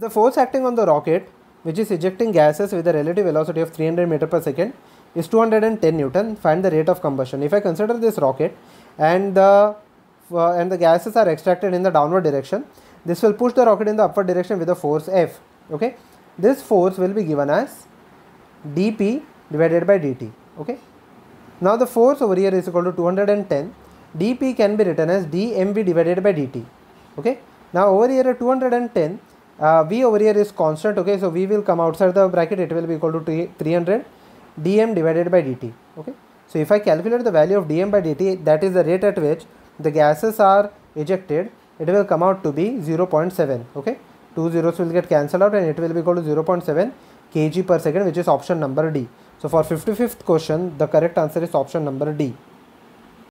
The force acting on the rocket, which is ejecting gases with a relative velocity of 300 meter per second, is 210 Newton. Find the rate of combustion. If I consider this rocket and the uh, and the gases are extracted in the downward direction, this will push the rocket in the upward direction with a force F. Okay, this force will be given as dp divided by dt. Okay, now the force over here is equal to 210. dp can be written as dmv divided by dt. Okay, now over here at 210 uh, v over here is constant okay? So v will come outside the bracket. It will be equal to 300 dm divided by dt okay? So if i calculate the value of dm by dt that is the rate at which the gases are ejected it will come out to be 0.7 okay? Two zeros will get cancelled out and it will be equal to 0.7 kg per second which is option number d. So for 55th question the correct answer is option number d